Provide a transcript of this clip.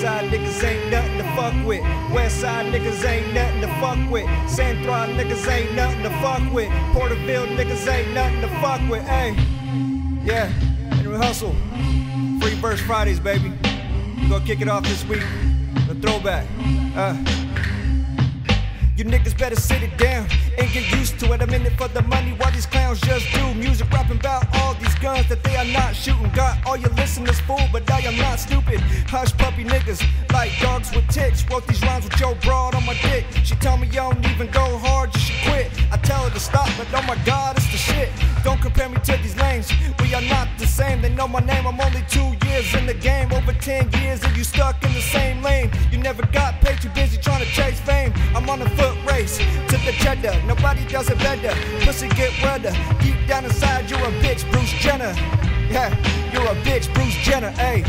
side niggas ain't nothing to fuck with. West side niggas ain't nothing to fuck with. San Juan niggas ain't nothing to fuck with. Porterville niggas ain't nothing to fuck with. Hey, yeah, Henry Hustle. Free verse Fridays, baby. We gonna kick it off this week. The throwback. Uh. You niggas better sit it down and get used to it. I'm in it for the money while these clowns just do music, rapping about all these guns that they are not shooting. Got all your listeners fooled, but I am not stupid. Hush puppy niggas like dogs with ticks. Wrote these rhymes with Joe Broad on my dick. She tell me you don't even go hard, you should quit. I tell her to stop, but oh my god, it's the shit. Don't compare me to these lames. We are not the same. They know my name. I'm only two years in the game, over ten years, and you stuck in the same lane. You never got paid, too busy trying to chase fame. I'm on a foot race to the cheddar. Nobody does it better. Pussy get wetter. Deep down inside, you're a bitch, Bruce Jenner. Yeah, you're a bitch, Bruce Jenner. Hey.